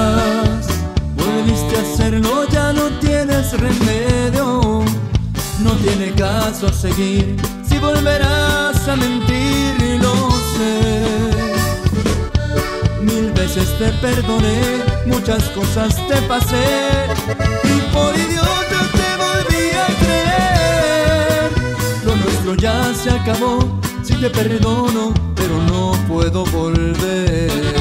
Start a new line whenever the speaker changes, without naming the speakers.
más. Volviste a hacerlo, ya no tienes remedio. No tiene caso seguir si volverás a mentir, y lo sé. Mil veces te perdoné, muchas cosas te pasé y por idiota te volví a creer. Lo nuestro ya se acabó, si te perdono, pero no puedo volver.